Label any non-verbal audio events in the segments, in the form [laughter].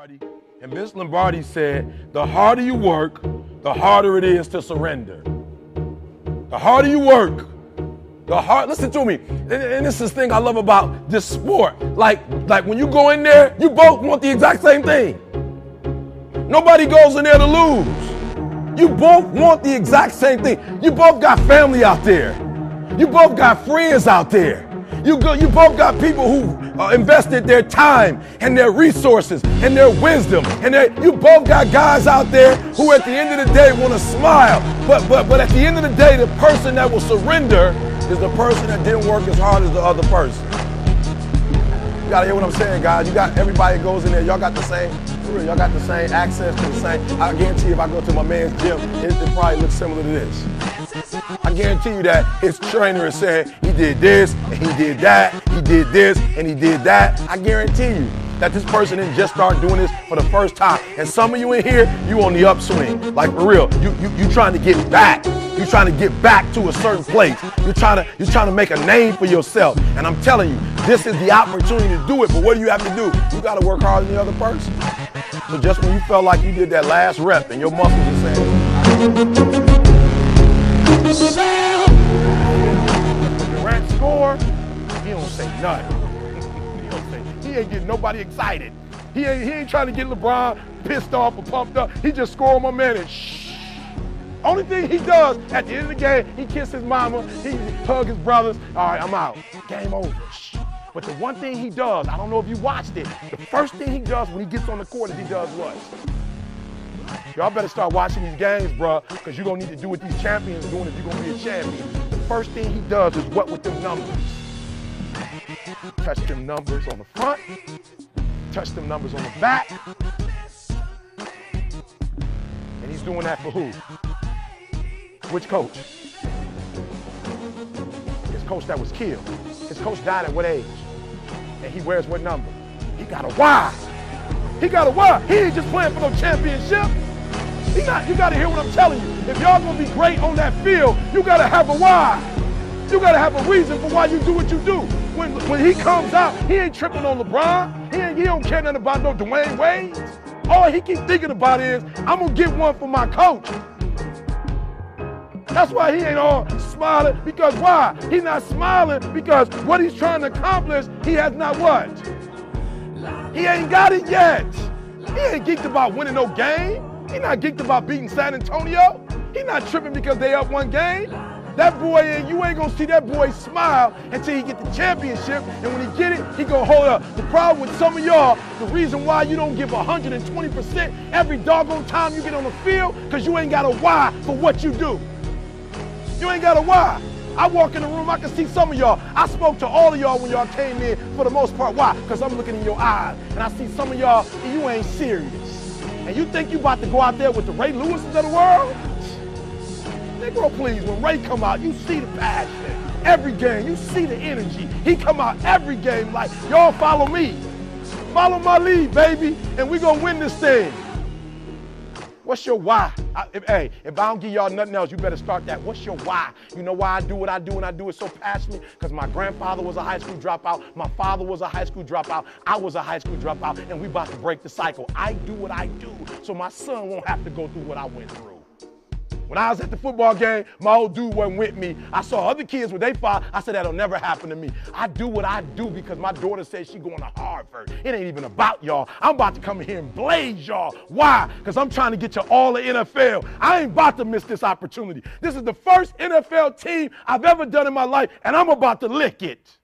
And Vince Lombardi said, the harder you work, the harder it is to surrender. The harder you work, the hard. Listen to me. And, and this is the thing I love about this sport. Like, like when you go in there, you both want the exact same thing. Nobody goes in there to lose. You both want the exact same thing. You both got family out there. You both got friends out there. You, go, you both got people who uh, invested their time and their resources and their wisdom. And you both got guys out there who at the end of the day want to smile. But, but, but at the end of the day, the person that will surrender is the person that didn't work as hard as the other person. You gotta hear what I'm saying, guys. You got everybody goes in there. Y'all got the same, y'all got the same access to the same. I guarantee if I go to my man's gym, it, it probably looks similar to this. I guarantee you that his trainer is saying he did this and he did that, he did this and he did that. I guarantee you that this person didn't just start doing this for the first time. And some of you in here, you on the upswing. Like for real, you you you trying to get back. You're trying to get back to a certain place. You're trying to you're trying to make a name for yourself. And I'm telling you, this is the opportunity to do it. But what do you have to do? You got to work harder than the other person. So just when you felt like you did that last rep and your muscles are saying. Durant score, he don't say nothing. [laughs] he don't say. He ain't getting nobody excited. He ain't, he ain't trying to get LeBron pissed off or pumped up. He just score my man and shh. Only thing he does at the end of the game, he kiss his mama, he hug his brothers. All right, I'm out. Game over. Shh. But the one thing he does, I don't know if you watched it, the first thing he does when he gets on the court is he does what? Y'all better start watching these games, bro, because you're going to need to do what these champions doing if you're going to be a champion. The first thing he does is what with them numbers? Touch them numbers on the front, touch them numbers on the back. And he's doing that for who? Which coach? His coach that was killed. His coach died at what age? And he wears what number? He got a why. He got a why. He ain't just playing for no championship. He not, you gotta hear what I'm telling you. If y'all gonna be great on that field, you gotta have a why. You gotta have a reason for why you do what you do. When, when he comes out, he ain't tripping on LeBron. He, ain't, he don't care nothing about no Dwyane Wade. All he keep thinking about is, I'm gonna get one for my coach. That's why he ain't all smiling. Because why? He not smiling because what he's trying to accomplish, he has not what? He ain't got it yet. He ain't geeked about winning no game. He not geeked about beating San Antonio. He not tripping because they up one game. That boy, and you ain't gonna see that boy smile until he get the championship. And when he get it, he gonna hold up. The problem with some of y'all, the reason why you don't give 120% every doggone time you get on the field, because you ain't got a why for what you do. You ain't got a why. I walk in the room, I can see some of y'all. I spoke to all of y'all when y'all came in for the most part. Why? Because I'm looking in your eyes. And I see some of y'all, you ain't serious. And you think you about to go out there with the Ray Lewises of the world? Negro, please, when Ray come out, you see the passion. Every game, you see the energy. He come out every game like, y'all follow me. Follow my lead, baby, and we gonna win this thing. What's your why? I, if, hey, if I don't give y'all nothing else, you better start that. What's your why? You know why I do what I do and I do it so passionately? Because my grandfather was a high school dropout. My father was a high school dropout. I was a high school dropout. And we about to break the cycle. I do what I do so my son won't have to go through what I went through. When I was at the football game, my old dude wasn't with me. I saw other kids with their father. I said, that'll never happen to me. I do what I do because my daughter says she going to Harvard. It ain't even about y'all. I'm about to come here and blaze y'all. Why? Because I'm trying to get you all the NFL. I ain't about to miss this opportunity. This is the first NFL team I've ever done in my life, and I'm about to lick it.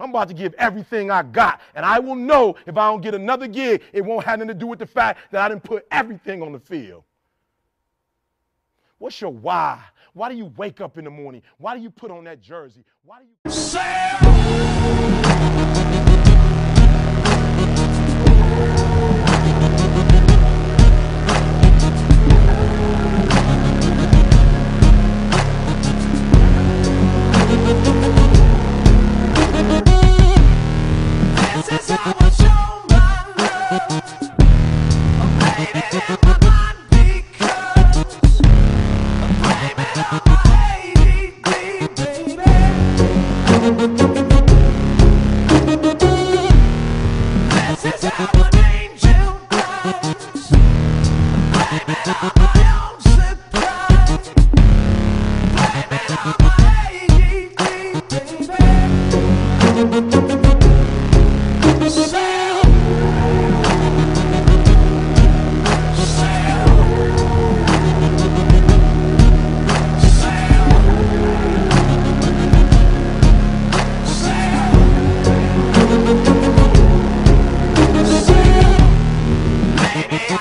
I'm about to give everything I got. And I will know if I don't get another gig, it won't have anything to do with the fact that I didn't put everything on the field. What's your why? Why do you wake up in the morning? Why do you put on that jersey? Why do you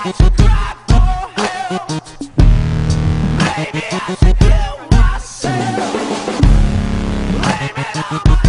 I should for. Maybe I should kill myself. Maybe